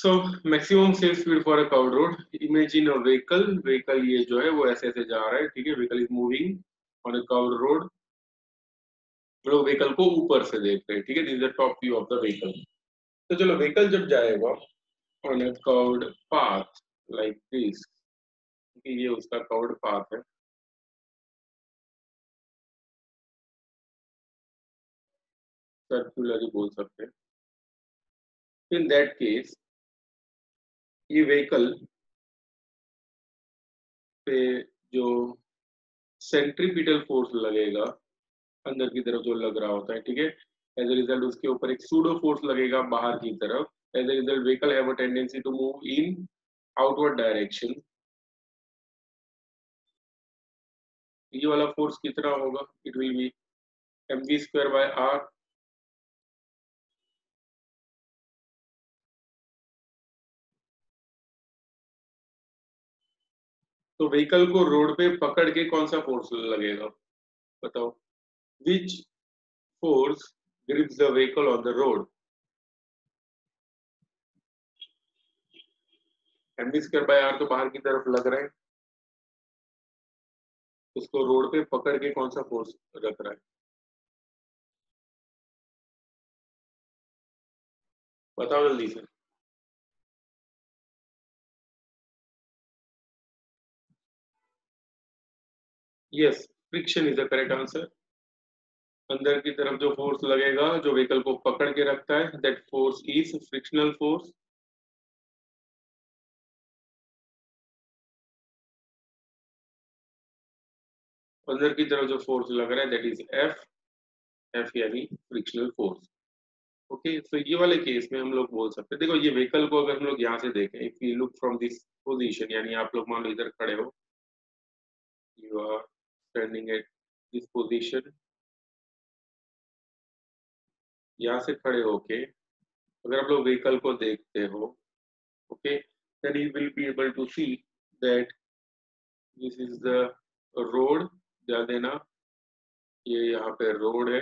so, maximum safe speed for a covered road, imagine a vehicle vehicle ये जो है वो ऐसे ऐसे जा रहा है, ठीक है? Vehicle is moving on a covered road लोग व्हीकल को ऊपर से देख रहे हैं, ठीक है? This the top view of the vehicle तो चलो व्हीकल जब जाएगा on a curved path like this ये उसका कर्व्ड पाथ है। सर्कुलर ही बोल सकते हैं। इन दैट केस ये व्हीकल पे जो सेंट्रीपिटल फोर्स लगेगा, अंदर की तरफ़ जो लग रहा होता है, ठीक है? एज ए रिज़ल्ट उसके ऊपर एक सूडो फोर्स लगेगा बाहर की तरफ़। As a result vehicle have a tendency to move in outward direction ये वाला फोर्स कितना होगा? It will be M V square by R तो व्हीकल को रोड पे पकड़ के कौन सा फोर्स लगेगा? बताओ। Which force grips the vehicle on the road MV square by R तो बाहर की तरफ़ लग रहा है। उसको रोड पे पकड़ के कौन सा फोर्स रख रहा है? बताओ जल्दी से। Yes friction is the correct answer अंदर की तरफ़ जो फोर्स लगेगा, जो व्हीकल को पकड़ के रखता है that force is frictional force अंदर की तरफ़ जो फोर्स लग रहा है दैट इज़ एफ़ एफ़ यानी फ्रिक्शनल फोर्स ओके सो ये वाले केस में हम लोग बोल सकते हैं। देखो, ये व्हीकल को अगर हम लोग यहाँ से देखें if you look from this position यानी आप लोग मान लो इधर खड़े हो you are standing at this position यहाँ से खड़े होके अगर आप लोग व्हीकल को देखते हो okay then you will be able to see that this is the road ध्यान देना, ये यहाँ पे रोड है।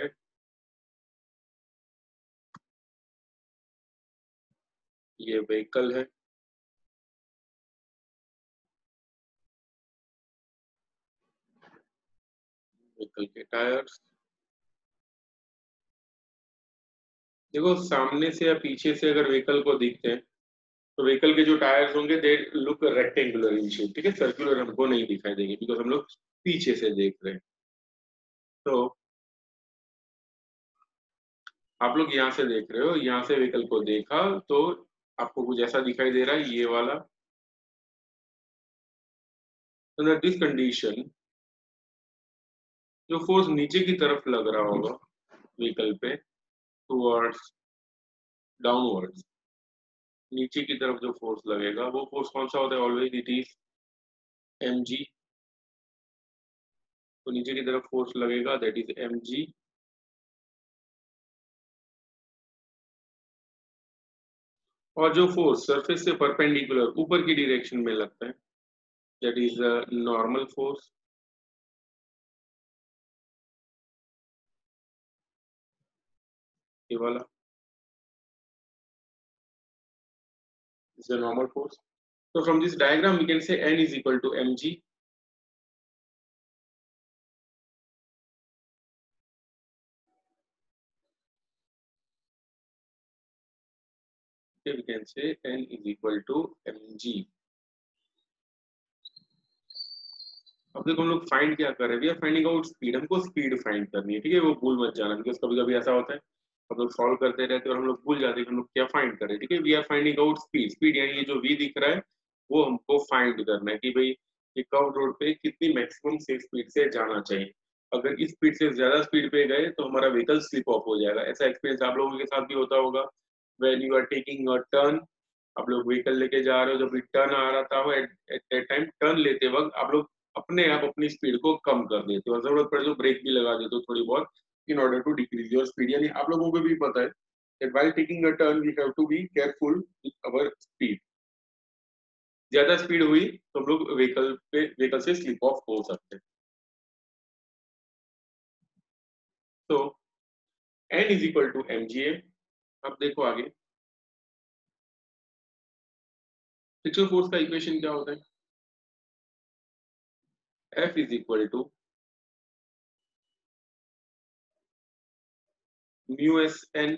ये व्हीकल है। व्हीकल के टायर्स देखो, सामने से या पीछे से अगर व्हीकल को दिखते हैं तो व्हीकल के जो टायर्स होंगे they look rectangular in shape ठीक है? सर्कुलर हमको नहीं दिखाई देंगे बिकॉज़ हम लोग पीछे से देख रहे हैं। तो आप लोग यहाँ से देख रहे हो, यहाँ से व्हीकल को देखा तो आपको कुछ ऐसा दिखाई दे रहा है, ये वाला। दिस कंडीशन जो फोर्स नीचे की तरफ़ लग रहा होगा व्हीकल पे टूवर्ड्स डाउनवर्ड्स नीचे की तरफ़ जो फोर्स लगेगा, वो फोर्स कौन सा होता है? Always it is M G तो नीचे की तरफ़ फोर्स लगेगा दैट इज़ एम जी और जो फोर्स सरफेस से परपेंडिकुलर ऊपर की डायरेक्शन में लगता है दैट इज़ नॉर्मल फोर्स ये वाला is a normal force. So from this diagram, we can say N is equal to mg. Okay, we can say N is equal to mg. अब देखो हम लोग फाइंड क्या कर रहे हैं we are finding out speed हमको speed find करनी है ठीक है वो भूल मत जाना बिकॉज़ कभी कभी ऐसा होता है हम लोग सॉल्व करते रहते हैं और हम लोग भूल जाते हैं हम लोग क्या फाइंड करें ठीक है? We are finding out speed speed यानी ये जो वी दिख रहा है, वो हमको फाइंड करना है कि भाई, ये कर्व रोड पे कितनी मैक्सिमम सेफ़ स्पीड से जाना चाहिए। अगर इस स्पीड से ज़्यादा स्पीड पे गए तो हमारा व्हीकल स्लिप ऑफ़ हो जाएगा। ऐसा एक्सपीरियंस आप लोगों के साथ भी होता होगा। When you are taking a turn आप लोग व्हीकल लेके जा रहे हो, जब टर्न आ रहा था एट दैट टाइम टर्न लेते वक्त आप लोग अपने आप अपनी स्पीड को कम कर देते हो। ज़रूरत पड़े तो ब्रेक भी लगा देते हो थोड़ी बहुत। In order to decrease your speed यानी आप लोगों को भी पता है that while taking a turn we have to be careful with our speed ज़्यादा स्पीड हुई तो हम लोग व्हीकल पे व्हीकल से स्लिप ऑफ़ हो सकते हैं तो n is equal to mga अब देखो आगे फ्रिक्शनल फोर्स का इक्वेशन क्या होता है F is equal to mu s n.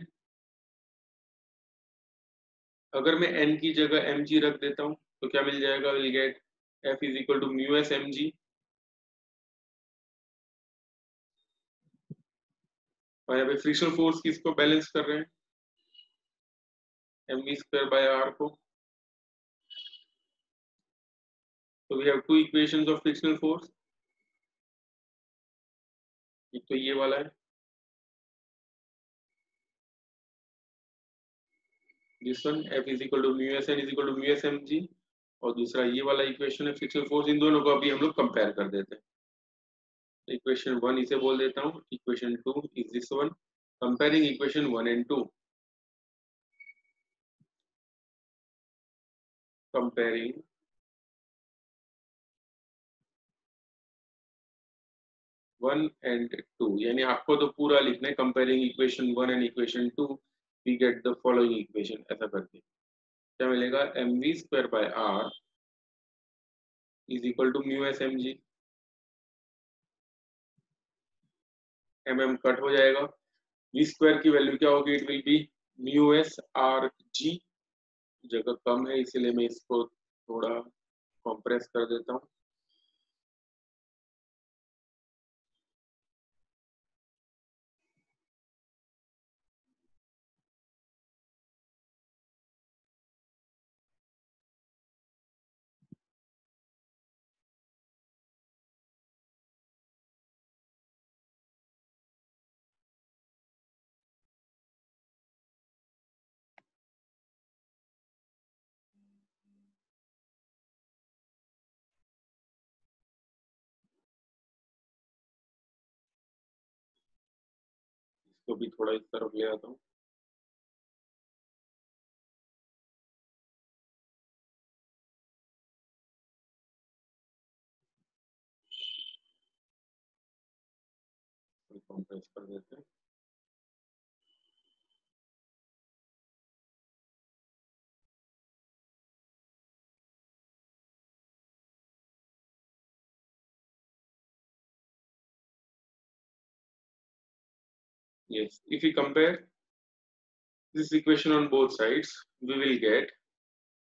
अगर मैं एन की जगह एम जी रख देता हूँ तो क्या मिल जाएगा? Will get F is equal to mu s mg और यहाँ पे फ्रिक्शनल फोर्स किसको बैलेंस कर रहे हैं? M V square by R को। तो we have two equations of frictional force एक तो ये वाला है। This one two mu S N is equal to mu S M G और दूसरा ये वाला इक्वेशन है फ्रिक्शनल फोर्स इन दोनों को अभी हम लोग कंपेयर कर देते हैं। इक्वेशन वन इसे बोल देता हूँ equation two is this one comparing equation one and two comparing one and two यानी आपको तो पूरा लिखना है comparing equation one and equation two we get the following equation ऐसा करके क्या मिलेगा? M V square by R is equal to mu S M G M M cut हो जाएगा। वी स्क्वायर की वैल्यू क्या होगी? It will be mu S R G जगह कम है, इसलिए मैं इसको थोड़ा कॉम्प्रेस कर देता हूँ। इसको भी थोड़ा इस तरफ़ ले आता हूँ। कॉम्प्रेस कर देते हैं। Yes if we compare this equation on both sides we will get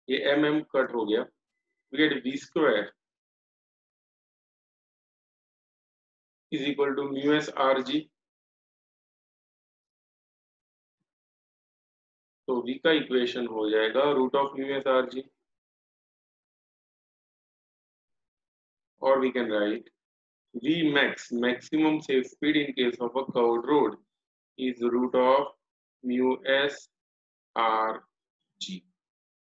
ये एम एम कट हो गया we get v square is equal to mu s r g तो v का इक्वेशन हो जाएगा root of mu S R G or we can write v max maximum safe speed in case of a curved road is root of mu s r g.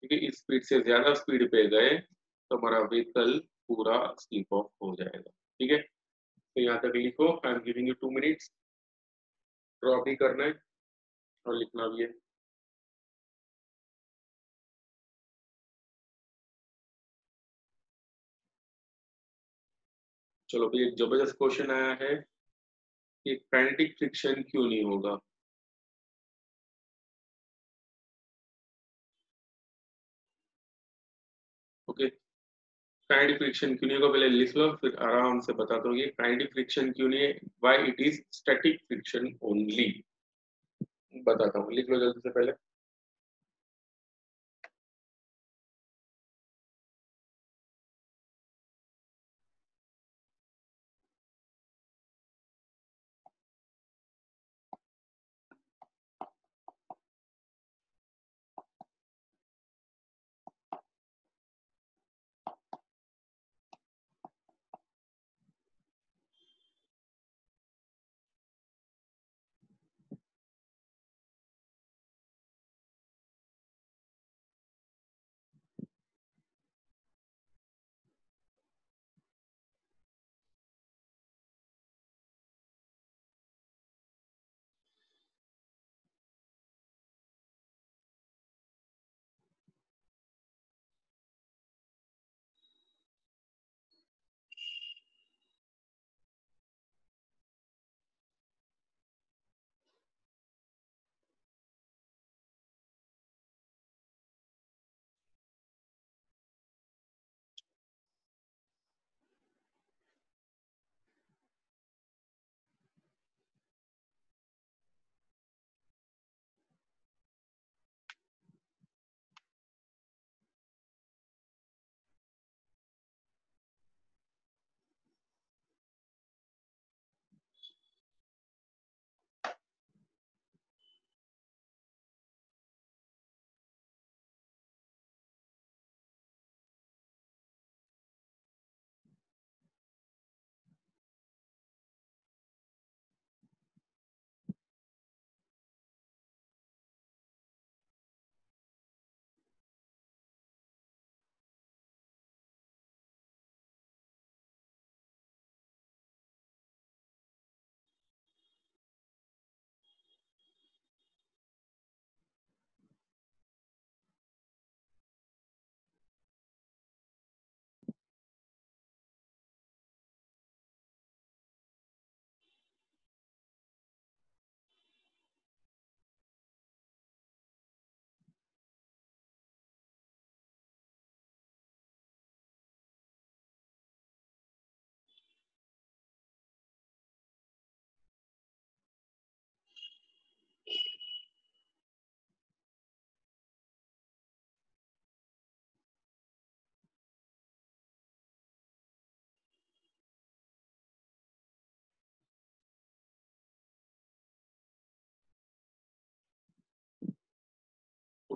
ठीक है, इस speed से ज़्यादा speed पे गए तो हमारा व्हीकल पूरा स्लिप ऑफ़ हो जाएगा। ठीक है? तो यहाँ तक लिखो I am giving you two minutes draw भी करना है और लिखना भी है। चलो भाई एक ज़बरदस्त क्वेश्चन आया है। कि काइनेटिक फ्रिक्शन क्यों नहीं होगा? ओके काइनेटिक फ्रिक्शन क्यों नहीं होगा? पहले लिख लो, फिर आराम से बता दो काइनेटिक फ्रिक्शन क्यों नहीं है? Why it is static friction only बताता हूँ, लिख लो जल्दी से पहले।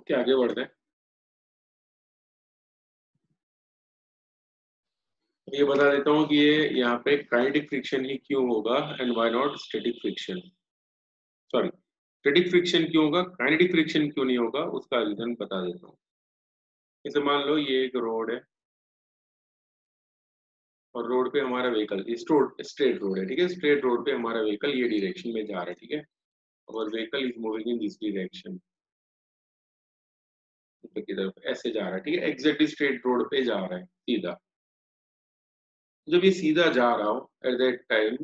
ओके, आगे बढ़ते हैं। ये बता देता हूँ कि ये यहाँ पे काइनेटिक फ्रिक्शन ही क्यों होगा and why not static friction sorry static friction क्यों होगा? काइनेटिक फ्रिक्शन क्यों नहीं होगा? उसका रीजन बता देता हूँ। जैसे मान लो ये एक रोड है। और रोड पे हमारा व्हीकल स्ट्रेट रोड है, ठीक है? स्ट्रेट रोड पे हमारा व्हीकल ये डिरेक्शन में जा रहा है, ठीक है? और vehicle is moving in this direction की तरफ़ ऐसे जा रहा है, ठीक है? एग्जैक्टली स्ट्रेट रोड पे जा रहा है, सीधा। जब ये सीधा जा रहा हो at that time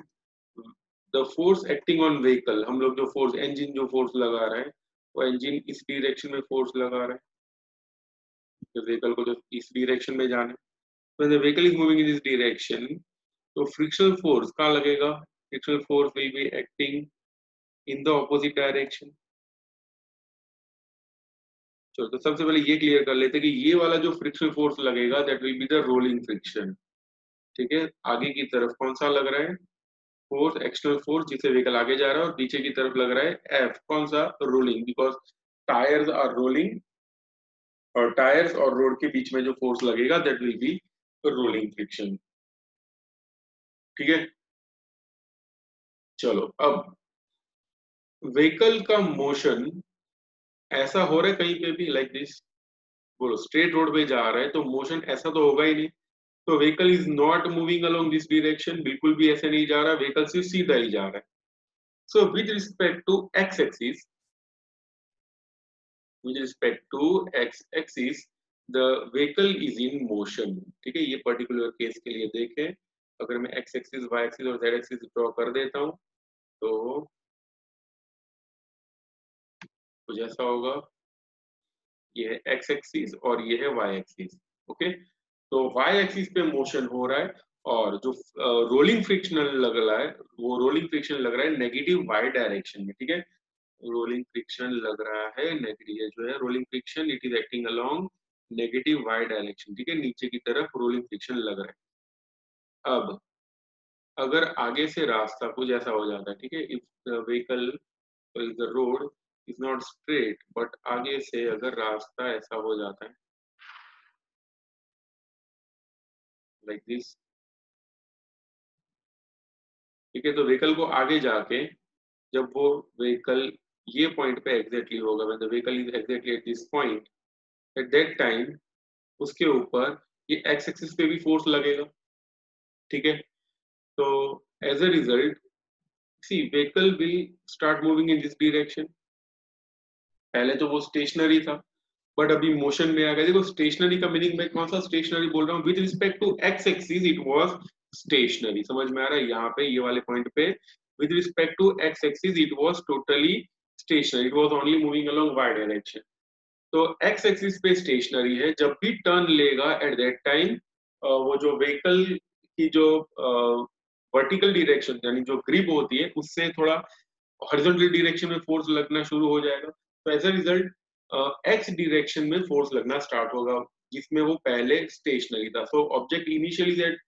the force acting on vehicle हम लोग जो फोर्स इंजन जो फोर्स लगा रहे हैं, वो इंजन इस डायरेक्शन में फोर्स लगा रहा है। तो व्हीकल को जो इस डिरेक्शन में जाना। है the vehicle is moving in this direction so frictional force कहाँ लगेगा? Frictional force will be acting in the opposite direction चलो तो सबसे पहले ये क्लियर कर लेते कि ये वाला जो फ्रिक्शन फोर्स लगेगा that will be the rolling friction ठीक है? आगे की तरफ़ कौन सा लग रहा है? फोर्स एक्सटर्नल फोर्स जिससे व्हीकल आगे जा रहा है और पीछे की तरफ़ लग रहा है एफ़ कौन सा? Rolling because tyres are rolling और टायर्स और रोड के बीच में जो फोर्स लगेगा that will be rolling friction ठीक है? चलो, अब व्हीकल का मोशन ऐसा हो रहा है कहीं पे भी लाइक दिस बोलो स्ट्रेट रोड पे जा रहा है तो मोशन ऐसा तो होगा ही नहीं। तो vehicle is not moving along this direction बिल्कुल भी ऐसे नहीं जा रहा व्हीकल सिर्फ़ सीधा ही जा रहा है। So with respect to X axis with respect to X axis the vehicle is in motion ठीक है, ये पर्टिकुलर केस के लिए देखें। अगर मैं एक्स एक्सिस वाई एक्सिस और जेड एक्सिस ड्रॉ कर देता हूँ तो कुछ ऐसा होगा, ये है एक्स एक्सिस और ये है वाई एक्सिस ओके तो वाई एक्सिस पे मोशन हो रहा है और जो रोलिंग फ्रिक्शनल लग रहा है, वो रोलिंग फ्रिक्शन लग रहा है नेगेटिव वाई डायरेक्शन में, ठीक है? रोलिंग फ्रिक्शन लग रहा है नेगेटिव जो है rolling friction it is acting along negative Y direction ठीक है? नीचे की तरफ़ रोलिंग फ्रिक्शन लग रहा है। अब, अगर आगे से रास्ता कुछ ऐसा हो जाता है, ठीक है? If the vehicle if the road is not straight but आगे से अगर रास्ता ऐसा हो जाता है लाइक दिस ठीक है तो व्हीकल को आगे जाके जब वो व्हीकल ये पॉइंट पे एग्जैक्टली होगा when the vehicle is exactly at this point at that time उसके ऊपर ये एक्स एक्सिस पे भी फोर्स लगेगा, ठीक है? तो as a result see vehicle will start moving in this direction पहले तो वो स्टेशनरी था बट अभी मोशन में आ गया। देखो स्टेशनरी का मीनिंग मैं कौन सा स्टेशनरी बोल रहा हूँ? With respect to X axis it was stationary समझ में आ रहा है? यहाँ पे ये वाले पॉइंट पे। With respect to X axis it was totally stationary it was only moving along Y direction तो एक्स एक्सिस पे स्टेशनरी है। जब भी टर्न लेगा एट दैट टाइम वो जो व्हीकल की जो वर्टिकल डायरेक्शन यानी जो ग्रिप होती है, उससे थोड़ा हॉरिजॉन्टल डायरेक्शन में फोर्स लगना शुरू हो जाएगा। तो as a result X direction में फोर्स लगना स्टार्ट होगा, जिसमें वो पहले स्टेशनरी था। So object initially that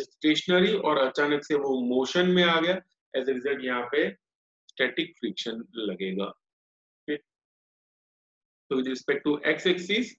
stationary और अचानक से वो मोशन में आ गया। एज ए रिज़ल्ट यहाँ पे स्टैटिक फ्रिक्शन लगेगा। तो with respect to X axis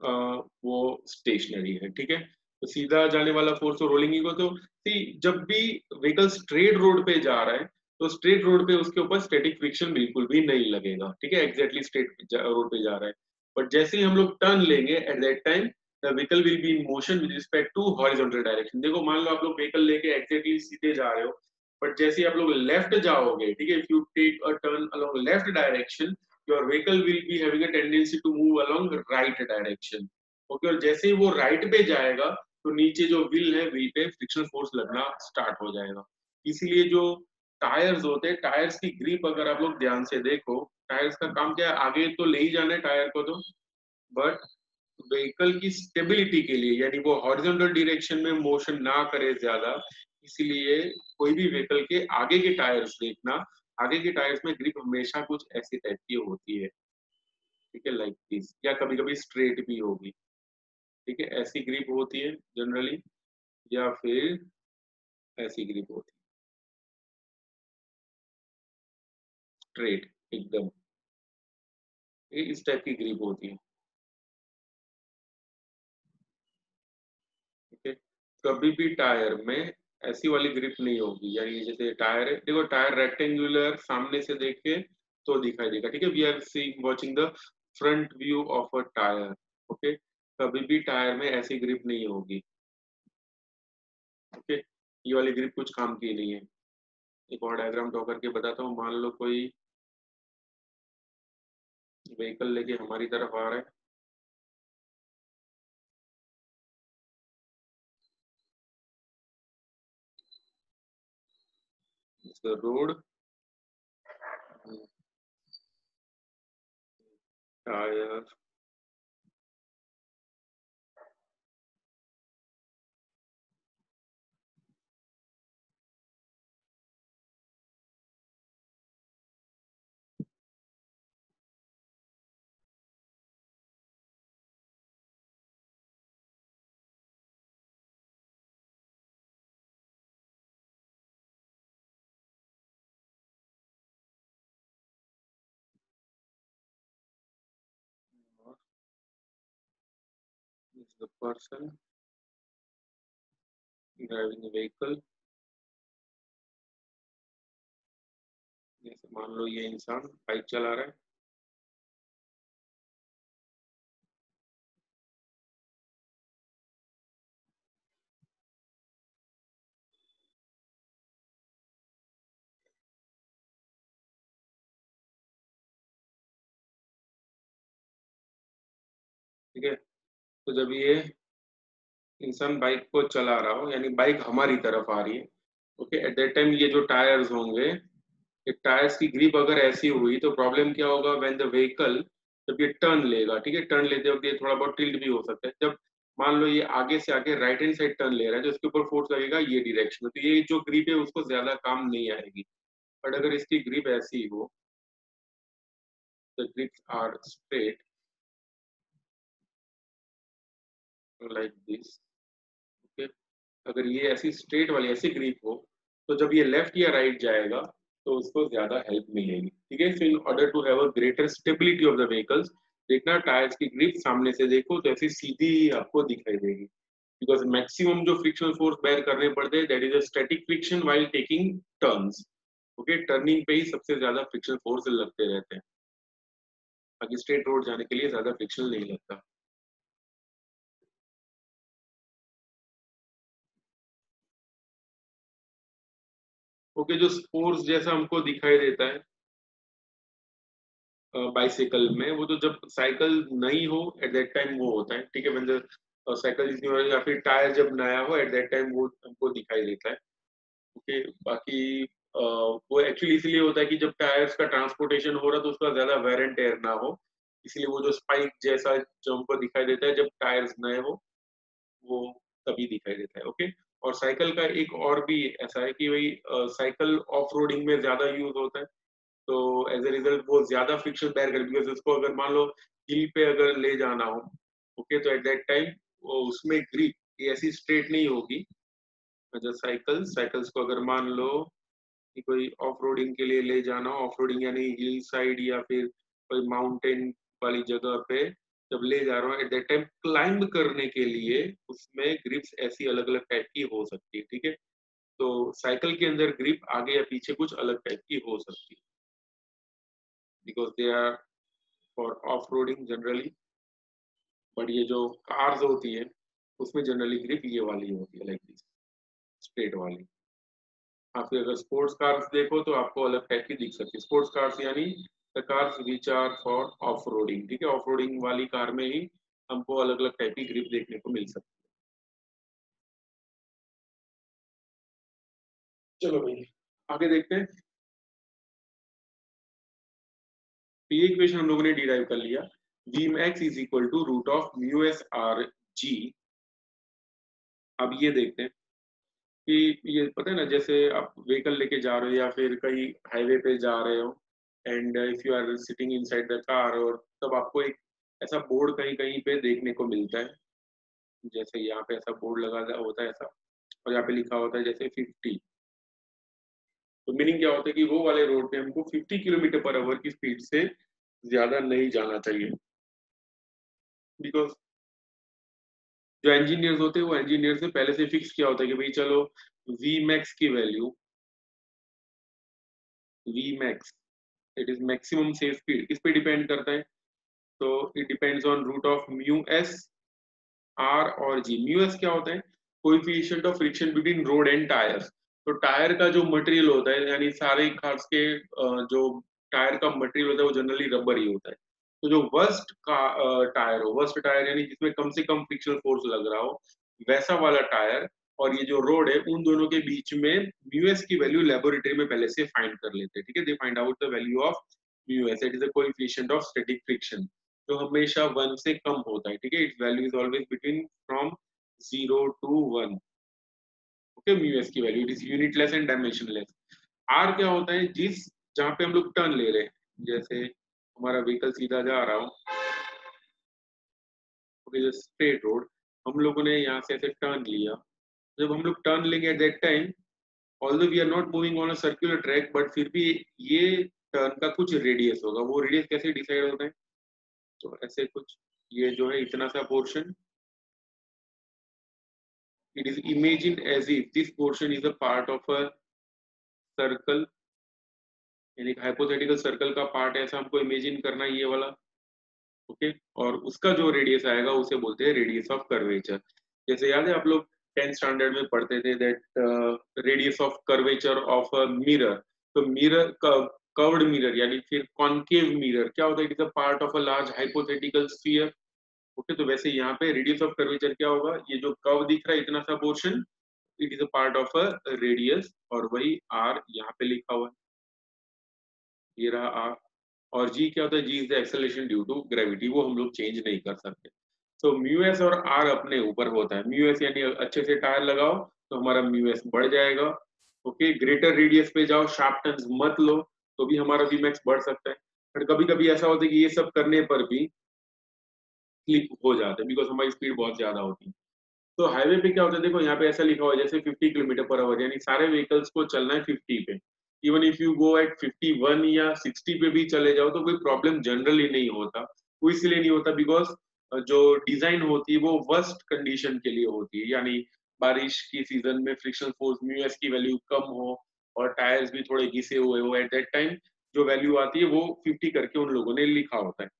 वो स्टेशनरी है, ठीक है? तो सीधा जाने वाला फोर्स और रोलिंग को तो सी जब भी व्हीकल स्ट्रेट रोड पे जा रहा है तो स्ट्रेट रोड पे उसके ऊपर स्टैटिक फ्रिक्शन बिल्कुल भी नहीं लगेगा, ठीक है? एग्जैक्टली स्ट्रेट रोड पे जा रहा है। बट जैसे ही हम लोग टर्न लेंगे at that time the vehicle will be in motion with respect to horizontal direction देखो, मान लो आप लोग व्हीकल लेके एग्जैक्टली सीधे जा रहे हो बट जैसे आप लोग लेफ़्ट जाओगे, ठीक है? If you take a turn along left direction your vehicle will be having a tendency to move along right direction. Okay, और जैसे ही वो राइट right पे जाएगा तो नीचे जो व्हील है व्हील पे फ्रिक्शन फोर्स लगना स्टार्ट हो जाएगा। इसीलिए जो टायर्स होते हैं टायर्स की ग्रिप अगर आप लोग ध्यान से देखो, टायर्स का काम क्या है, आगे तो ले ही जाना है टायर को तो बट व्हीकल की स्टेबिलिटी के लिए, यानी वो हॉरिजॉन्टल डायरेक्शन में मोशन ना करे ज़्यादा, इसीलिए कोई भी व्हीकल के आगे के टायर्स देखना, आगे के टायर्स में ग्रिप हमेशा कुछ ऐसी टाइप की होती है। ठीक है लाइक दिस या कभी कभी स्ट्रेट भी होगी। ठीक है, ऐसी ग्रिप होती है जनरली या फिर ऐसी ग्रिप होती है। स्ट्रेट एकदम। ये इस टाइप की ग्रिप होती है। ओके कभी भी टायर में ऐसी वाली ग्रिप नहीं होगी। यानी जैसे टायर है, देखो टायर रेक्टेंगुलर सामने से देख तो दिखाई देगा। ठीक है? We are seeing watching the front view of a tyre okay कभी भी टायर में ऐसी ग्रिप नहीं होगी। ओके ये वाली ग्रिप कुछ काम की नहीं है। एक और डायग्राम ड्रॉ करके बताता हूँ। मान लो कोई व्हीकल लेके हमारी तरफ़ आ रहे है। the road tire the person driving a vehicle जैसे मान लो ये इंसान बाइक चला रहा है ठीक है तो जब ये इंसान बाइक को चला रहा हो, यानी बाइक हमारी तरफ़ आ रही है ओके एट दैट टाइम ये जो टायर्स होंगे टायर्स की ग्रिप अगर ऐसी हुई तो प्रॉब्लम क्या होगा? व्हेन द व्हीकल जब ये टर्न लेगा, ठीक है टर्न लेते वक्त ये थोड़ा बहुत टिल्ट भी हो सकता है। जब मान लो ये आगे से आगे राइट हैंड साइड टर्न ले रहा है तो इसके ऊपर फोर्स लगेगा ये डिरेक्शन में। तो ये जो ग्रिप है, उसको ज़्यादा काम नहीं आएगी। बट अगर इसकी ग्रिप ऐसी हो, the grips are straight like this okay? अगर ये ऐसी स्ट्रेट वाली, ऐसी ग्रीप हो तो जब ये लेफ़्ट या राइट जाएगा तो उसको ज़्यादा हेल्प मिलेगी, ठीक है? So in order to have a greater stability of the vehicles देखना टायर्स की ग्रिप सामने से देखो तो ऐसी सीधी आपको दिखाई देगी। बिकॉज़ मैक्सिमम जो फ्रिक्शनल फोर्स बेयर करने पड़ते हैं that is a static friction while taking turns okay turning पे ही सबसे ज़्यादा फ्रिक्शनल फोर्स लगते रहते हैं। बाकी स्ट्रेट रोड जाने के लिए ज़्यादा फ्रिक्शन नहीं लगता। ओके, जो स्पोर्स जैसा हमको दिखाई देता है बाइसाइकिल में, वो तो जब साइकिल नई हो एट दैट टाइम वो होता है, ठीक है साइकिल या फिर टायर जब नया हो एट दैट टाइम वो हमको दिखाई देता है, ओके, बाकी वो एक्चुअली इसलिए होता है कि जब टायर्स का ट्रांसपोर्टेशन हो रहा तो उसका ज़्यादा वेरेंट एयर ना हो, इसलिए वो जो स्पाइक जैसा जो हमको दिखाई देता है, जब टायर्स नए हो, वो तभी दिखाई देता है, ओके। और साइकिल का एक और भी ऐसा है कि भाई साइकिल ऑफ़ रोडिंग में ज़्यादा यूज़ होता है। तो एज ए रिज़ल्ट वो ज़्यादा फ्रिक्शन बेयर कर बिकॉज़ उसको अगर मान लो हिल पे अगर ले जाना हो ओके तो एट दैट टाइम उसमें ग्रिप ऐसी स्ट्रेट नहीं होगी। अच्छा साइकिल साइकिल्स को अगर मान लो कि कोई ऑफ़ रोडिंग के लिए ले जाना हो ऑफ़ रोडिंग यानी हिल साइड या फिर कोई माउंटेन वाली जगह पे जब ले जा रहा हूँ एट दैट टाइम क्लाइंब करने के लिए उसमें ग्रिप्स ऐसी अलग अलग टाइप की हो सकती है, ठीक है? तो साइकिल के अंदर ग्रिप आगे या पीछे कुछ अलग टाइप की हो सकती है। Because they are for off roading generally but ये जो कार्स होती है, उसमें जनरली ग्रिप ये वाली होती है लाइक दिस स्ट्रेट वाली। फिर अगर स्पोर्ट्स कार्स देखो तो आपको अलग टाइप की दिख सकती है। स्पोर्ट्स कार्स यानी the cars which are for off roading ठीक है? ऑफ़ रोडिंग वाली कार में ही हमको अलग अलग टाइप की ग्रिप देखने को मिल सकती है। चलो भाई, आगे देखते हैं। तो ये इक्वेशन हम लोगों ने डिराइव कर लिया। V max is equal to root of mu S R G अब ये देखते हैं कि ये पता है ना, जैसे आप व्हीकल लेके जा रहे हो या फिर कहीं हाईवे पे जा रहे हो and if you are sitting inside the car और तब आपको एक ऐसा बोर्ड कहीं कहीं पे देखने को मिलता है। जैसे यहाँ पे ऐसा बोर्ड लगा होता है ऐसा। और यहाँ पे लिखा होता है जैसे 50 तो मीनिंग क्या होता है कि वो वाले रोड पे हमको 50 किलोमीटर पर आवर की स्पीड से ज़्यादा नहीं जाना चाहिए। बिकॉज़ जो इंजीनियर्स होते हैं, वो इंजीनियर से पहले से फिक्स किया होता है कि भाई चलो वी मैक्स की value V max it is maximum safe speed किस पे डिपेंड करता है? तो it depends on root of mu S R और जी म्यू एस क्या होता है? Coefficient of friction between road and tyres तो टायर का जो मटेरियल होता है, यानी सारे खास के जो टायर का मटेरियल होता है, वो जनरली रबर ही होता है. तो जो वर्स्ट का टायर हो वर्स्ट टायर यानी जिसमें कम से कम फ्रिक्शनल फोर्स लग रहा हो, वैसा वाला टायर और ये जो रोड है, उन दोनों के बीच में म्यूएस की वैल्यू लेबोरेटरी में पहले से फाइंड कर लेते हैं, ठीक है? They find out the value of mu S it is the coefficient of static friction जो हमेशा वन से कम होता है, ठीक है? Its value is always between from zero to one okay mu S की value it is unitless and dimensionless R क्या होता है? जिस जहाँ पे हम लोग टर्न ले रहे हैं, जैसे हमारा व्हीकल सीधा जा रहा हो ओके स्ट्रेट रोड हम लोगों ने यहाँ से ऐसे टर्न लिया। जब हम लोग टर्न लेंगे at that time although we are not moving on a circular track but फिर भी ये टर्न का कुछ रेडियस होगा। वो रेडियस कैसे डिसाइड होता है? तो ऐसे कुछ ये जो है इतना सा portion it is imagined as if this portion is a part of a circle यानी हाइपोथेटिकल सर्कल का पार्ट ऐसा हमको इमेजिन करना ये वाला। Okay okay? और उसका जो रेडियस आएगा, उसे बोलते हैं रेडियस ऑफ़ कर्वेचर जैसे याद है आप लोग टेंथ स्टैंडर्ड में पढ़ते थे that radius of curvature of a mirror तो मिरर कर्व्ड मिरर यानी फिर कॉन्केव मिरर क्या होता है? It is a part of a large hypothetical sphere okay तो वैसे यहाँ पे रेडियस ऑफ़ कर्वेचर क्या होगा? ये जो कर्व दिख रहा है, इतना सा portion it is a part of a radius और वही आर यहाँ पे लिखा हुआ है। ये रहा आर और जी क्या होता है? G is the acceleration due to gravity वो हम लोग चेंज नहीं कर सकते। तो म्यू एस और आर अपने ऊपर होता है। म्यू एस यानी अच्छे से टायर लगाओ तो हमारा म्यू एस बढ़ जाएगा। ओके ग्रेटर रेडियस पे जाओ शार्प टर्न्स मत लो तो भी हमारा वी मैक्स बढ़ सकता है। बट कभी कभी ऐसा होता है कि ये सब करने पर भी स्लिप हो जाता है बिकॉज़ हमारी स्पीड बहुत ज़्यादा होती है। तो हाईवे पे क्या होता है, देखो यहाँ पे ऐसा लिखा हुआ है, जैसे 50 किलोमीटर पर आवर यानी सारे व्हीकल्स को चलना है 50 पे। Even if you go at 51 या 60 पे भी चले जाओ तो कोई प्रॉब्लम जनरली नहीं होता। वो इसलिए नहीं होता बिकॉज़ जो डिज़ाइन होती है, वो वर्स्ट कंडीशन के लिए होती है। यानी बारिश की सीज़न में फ्रिक्शन फोर्स म्यूएस की वैल्यू कम हो और टायर्स भी थोड़े घिसे हुए हो एट दैट टाइम जो वैल्यू आती है, वो 50 करके उन लोगों ने लिखा होता है।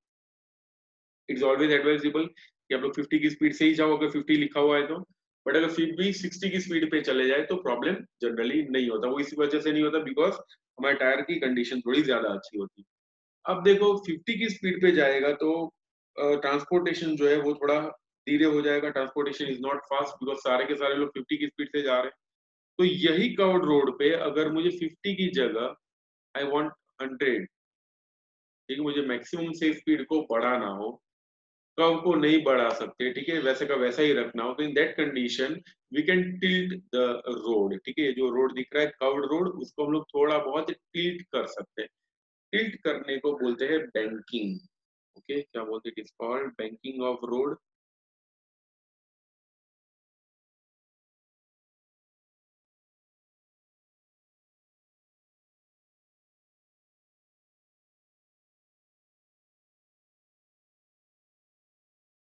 इट्स ऑलवेज एडवाइजेबल कि आप लोग 50 की स्पीड से ही जाओ, अगर 50 लिखा हुआ है तो। बट अगर फिर भी 60 की स्पीड पे चले जाए तो प्रॉब्लम जनरली नहीं होता। वो इसी वजह से नहीं होता बिकॉज़ हमारे टायर की कंडीशन थोड़ी ज़्यादा अच्छी होती है। अब देखो 50 की स्पीड पे जाएगा तो ट्रांसपोर्टेशन जो है वो थोड़ा धीरे हो जाएगा। Transportation is not fast because सारे के सारे लोग 50 की स्पीड से जा रहे हैं। तो यही कवर्ड रोड पे अगर मुझे 50 की जगह आई वांट 100 ठीक है, मुझे मैक्सिमम से स्पीड को बढ़ाना हो कर्व को नहीं बढ़ा सकते, ठीक है, वैसे का वैसा ही रखना हो तो in that condition we can tilt the road ठीक है जो रोड दिख रहा है, कवर्ड रोड, उसको हम लोग थोड़ा बहुत टिल्ट कर सकते हैं। टिल्ट करने को बोलते हैं बैंकिंग ओके, क्या बोलते it is called banking of road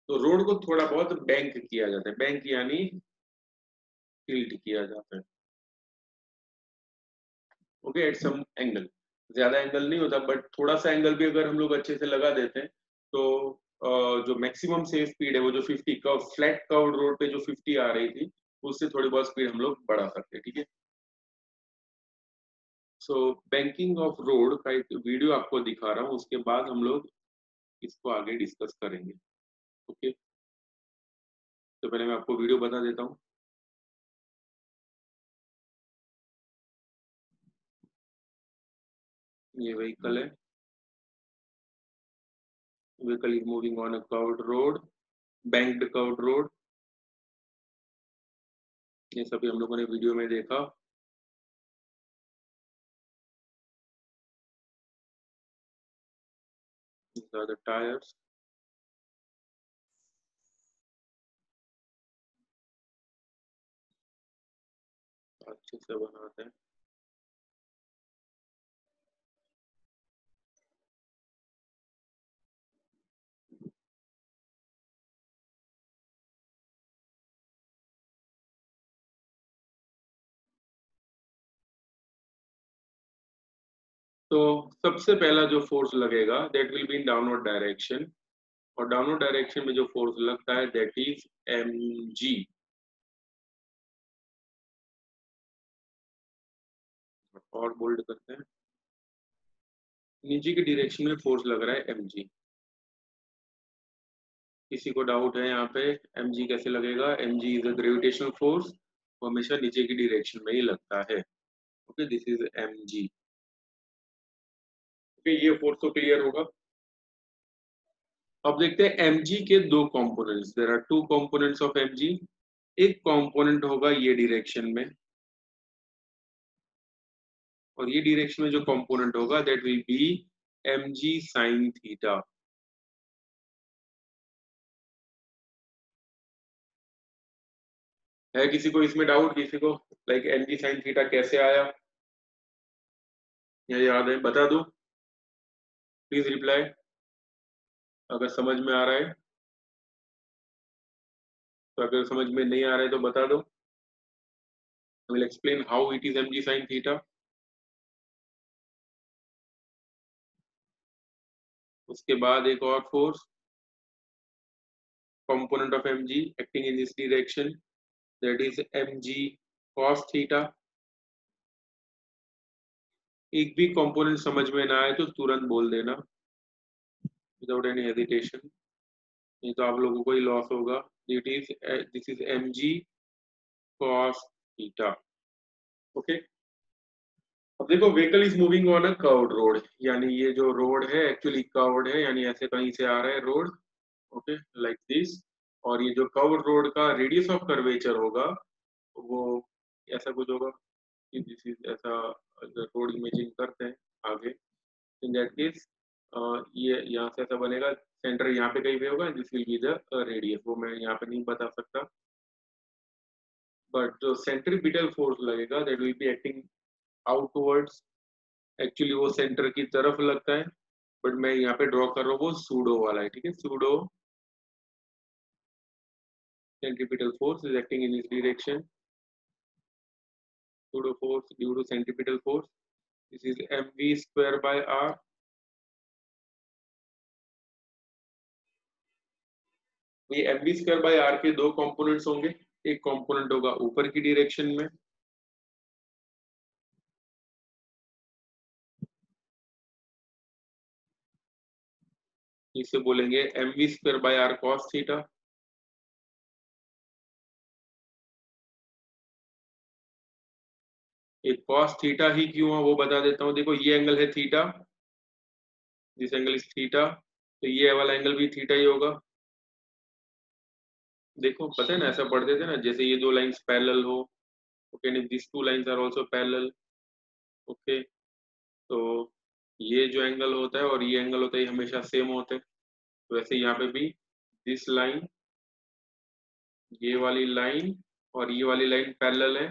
तो रोड को थोड़ा बहुत बैंक किया जाता है। बैंक यानी टिल्ट किया जाता है। ओके एट सम एंगल ज़्यादा एंगल नहीं होता बट थोड़ा सा एंगल भी अगर हम लोग अच्छे से लगा देते हैं तो जो मैक्सिमम सेफ़ स्पीड है, वो जो 50 कव फ्लैट कवर्ड रोड पे जो 50 आ रही थी, उससे थोड़ी बहुत स्पीड हम लोग बढ़ा सकते हैं, ठीक है? सो बैंकिंग ऑफ़ रोड का एक वीडियो आपको दिखा रहा हूँ, उसके बाद हम लोग इसको आगे डिस्कस करेंगे ओके तो पहले मैं आपको वीडियो बता देता हूँ। ये व्हीकल है। Vehicle is moving on a curved road banked curved road ये सभी हम लोगों ने वीडियो में देखा tires. अच्छे से बनाते हैं तो सबसे पहला जो फोर्स लगेगा that will be in downward direction और डाउनवर्ड डायरेक्शन में जो फोर्स लगता है दैट इज़ एम जी और बोल्ड करते हैं। नीचे की डायरेक्शन में फोर्स लग रहा है एम जी किसी को डाउट है यहाँ पे एम जी कैसे लगेगा? M G is a gravitational force वो हमेशा नीचे की डायरेक्शन में ही लगता है। Okay this is M G okay ये फोर्स तो क्लियर होगा। अब देखते हैं एम जी के दो components there are two components of M एक कंपोनेंट होगा ये डिरेक्शन में। और ये डायरेक्शन में जो कॉम्पोनेंट होगा that will be M G sine theta है किसी को इसमें डाउट किसी को? Like M G sine theta कैसे आया? याद है? बता दो। प्लीज़ रिप्लाई अगर समझ में आ रहा है। तो अगर समझ में नहीं आ रहा है तो बता दो। I will explain how it is M G sine theta उसके बाद एक और force component of M G acting in this direction that is M G cos theta एक भी कंपोनेंट समझ में ना आए तो तुरंत बोल देना विदाउट एनी हेजिटेशन नहीं तो आप लोगों को ही लॉस होगा। It is this is M G cos theta okay अब देखो vehicle is moving on a curved road यानी ये जो रोड है एक्चुअली कर्व्ड है, यानी ऐसे कहीं से आ रहा है रोड ओके लाइक दिस और ये जो कर्व्ड रोड का रेडियस ऑफ़ कर्वेचर होगा, वो ऐसा कुछ होगा कि दिस इज़ ऐसा रोड इमेजिंग करते हैं आगे इन दैट केस ये यहाँ से ऐसा बनेगा सेंटर यहाँ पे कहीं पे होगा this will be the radius वो मैं यहाँ पे नहीं बता सकता। बट जो सेंट्रीपिटल फोर्स लगेगा that will be acting outwards actually वो सेंटर की तरफ़ लगता है बट मैं यहाँ पे ड्रॉ कर रहा हूँ, वो सूडो वाला है, ठीक है? Pseudo centripetal force is acting in this direction. Pseudo force due to centripetal force. This is mv square by r. ये M B square by R के दो कंपोनेंट्स होंगे। एक कंपोनेंट होगा ऊपर की डायरेक्शन में। इसे बोलेंगे M V square by R cos theta एक कॉस थीटा ही क्यों है वो बता देता हूँ। देखो, ये एंगल है theta this angle is theta तो ये वाला एंगल भी थीटा ही होगा। देखो, पता है ना, ऐसा पढ़ते थे ना, जैसे ये दो लाइंस पैरेलल हो okay this two lines are also parallel okay तो ये जो एंगल होता है और ये एंगल होता है हमेशा सेम होते हैं। तो वैसे यहाँ पे भी दिस लाइन ये वाली लाइन और ये वाली लाइन पैरेलल है।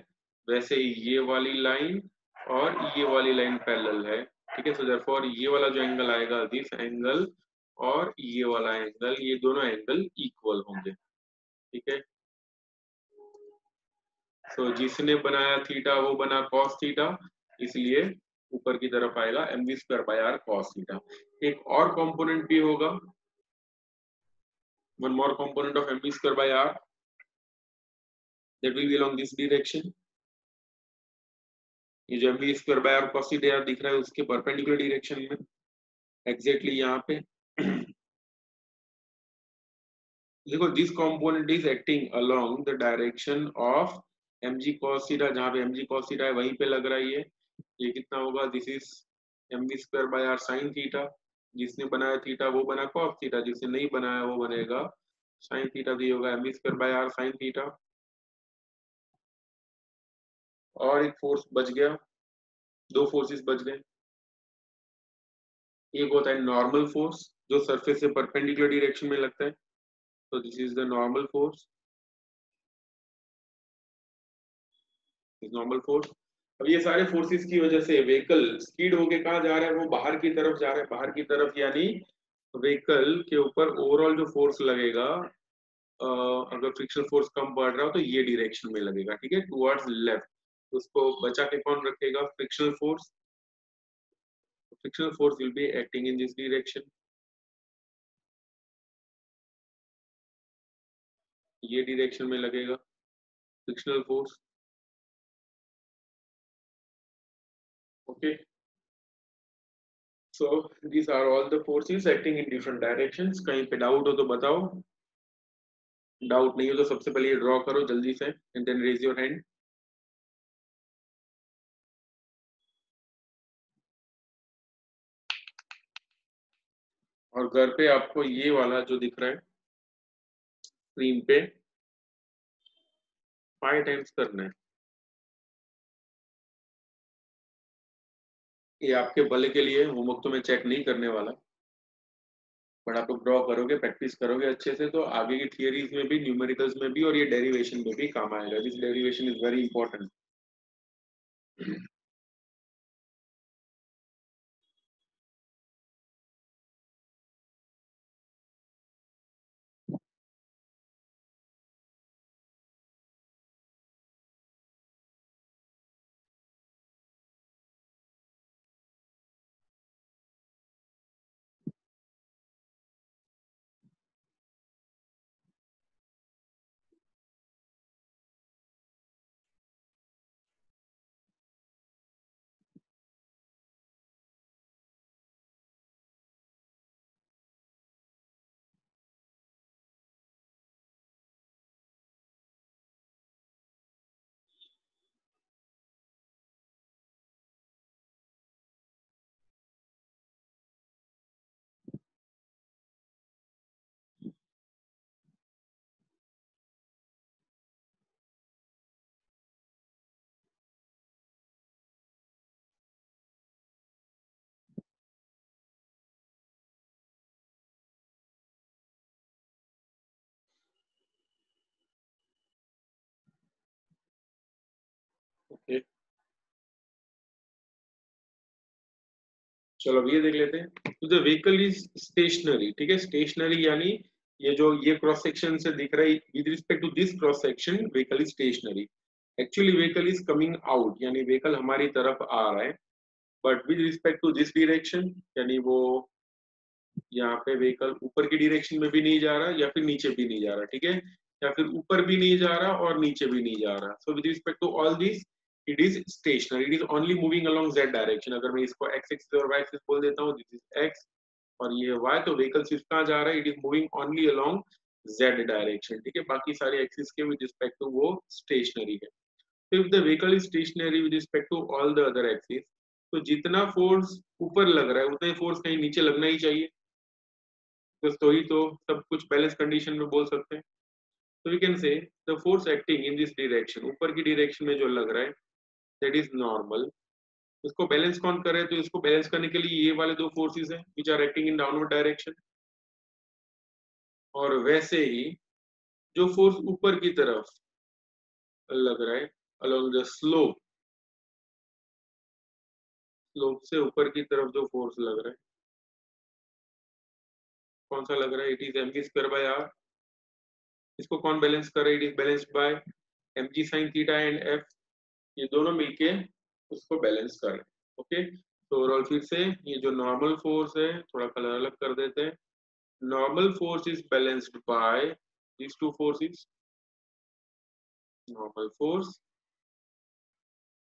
वैसे ही ये वाली लाइन और ये वाली लाइन पैरेलल है, ठीक है? सो देयरफॉर ये वाला जो एंगल आएगा दिस एंगल और ये वाला एंगल ये दोनों एंगल इक्वल होंगे, ठीक है? तो जिसने बनाया थीटा वो बना कॉस थीटा इसलिए ऊपर की तरफ़ आएगा M V square by R cos theta एक और कंपोनेंट भी होगा। One more component of M V square by R that will be along this ये जो M V square by R cos theta दिख रहा है, उसके परपेंडिकुलर डायरेक्शन में एग्जैक्टली exactly यहाँ पे। देखो this component is acting along the direction of M G cos theta, जहाँ पे एम जी कॉस थीटा है, वहीं पे लग रहा है ये। ये कितना होगा? This is M V square by R sine theta. जिसने बनाया थीटा, वो बना कॉस थीटा। जिसने नहीं बनाया, वो बनेगा साइन थीटा। भी होगा M V square by R sine theta. और एक फोर्स बच गया। दो फोर्सेस बच गए। एक होता है नॉर्मल फोर्स जो सरफेस से परपेंडिकुलर डायरेक्शन में लगता है। तो this is the normal force normal force अब ये सारे फोर्सेस की वजह से व्हीकल स्पीड होके कहा जा रहा है? वो बाहर की तरफ़ जा रहा है। बाहर की तरफ़ यानी व्हीकल के ऊपर ओवरऑल जो फोर्स लगेगा अगर फ्रिक्शन फोर्स कम बढ़ रहा हो तो ये डायरेक्शन में लगेगा, ठीक है? टुवर्ड्स लेफ़्ट उसको बचा के कौन रखेगा? Frictional force frictional force will be acting in this direction ये डिरेक्शन में लगेगा। Frictional force okay so this are all the forces acting in different directions कहीं पे डाउट हो तो बताओ। डाउट नहीं हो तो सबसे पहले ड्रॉ करो जल्दी से and then raise your hand और घर पे आपको ये वाला जो दिख रहा है स्क्रीन पे फाइव टाइम्स करना है। ये आपके भले के लिए होमवर्क तो मैं चेक नहीं करने वाला बट आप लोग ड्रॉ करोगे प्रैक्टिस करोगे अच्छे से तो आगे की थियरीज में भी न्यूमेरिकल्स में भी और ये डेरिवेशन में भी काम आएगा this derivation is very important चलो अब ये देख लेते हैं। तो द व्हीकल इज़ स्टेशनरी ठीक है? स्टेशनरी यानी ये जो, ये क्रॉस सेक्शन से दिख रहा है with respect to this cross section vehicle is stationary actually vehicle is coming out यानी व्हीकल हमारी तरफ़ आ रहा है। But with respect to this direction यानी वो यहाँ पे व्हीकल ऊपर की डिरेक्शन में भी नहीं जा रहा, या फिर नीचे भी नहीं जा रहा, ठीक है? या फिर ऊपर भी नहीं जा रहा और नीचे भी नहीं जा रहा। So with respect to all this it is stationary it is only moving along Z direction अगर मैं इसको एक्स एक्सिस और वाई एक्सिस बोल देता हूँ दिस इज़ एक्स और ये वाई तो व्हीकल सिर्फ़ कहाँ जा रहा है? It is moving only along Z direction ठीक है? बाकी सारे एक्सिस के विद रिस्पेक्ट टू वो स्टेशनरी है। तो if the vehicle is stationary with respect to all the other axis तो जितना फोर्स ऊपर लग रहा है, उतना ही फोर्स कहीं नीचे लगना ही चाहिए। तो ही तो सब कुछ बैलेंस कंडीशन में बोल सकते हैं। तो we can say the force acting in this direction ऊपर की डायरेक्शन में जो लग रहा है दैट इज़ नॉर्मल इसको बैलेंस कौन करे तो इसको बैलेंस करने के लिए ये वाले दो फोर्सेस हैं which are acting in downward direction और वैसे ही जो फोर्स ऊपर की तरफ़ लग रहा है अलोंग द स्लोप स्लोप से ऊपर की तरफ़ जो फोर्स लग रहा है, कौन सा लग रहा है? It is M G square by R इसको कौन बैलेंस कर रहा है? It is balanced by M G sine theta and F ये दोनों मिलके उसको बैलेंस कर रहे ओके तो ओवरऑल फिर से ये जो नॉर्मल फोर्स है, थोड़ा कलर अलग कर देते हैं। Normal force is balanced by this two forces normal force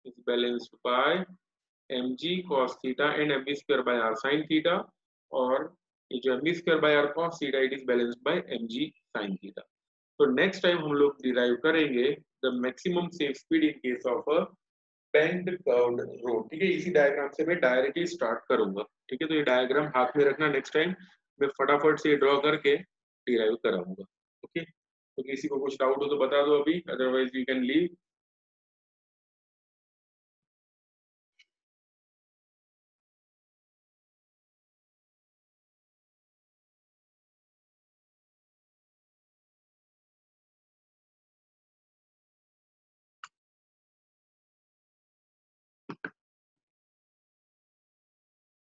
is balanced by M G cos theta and M B square by R sine theta और ये जो M B square by R cos theta it is balanced by M G sine theta तो next time हम लोग derive करेंगे the maximum safe speed in case of a bend curved road ठीक है, इसी डायग्राम से मैं डायरेक्टली स्टार्ट करूँगा। ठीक है तो ये डायग्राम हाथ में रखना नेक्स्ट टाइम मैं फटाफट से ड्रॉ करके डिराइव कराऊँगा। ओके तो किसी को कुछ डाउट हो तो बता दो अभी अदरवाइज़ यू कैन लीव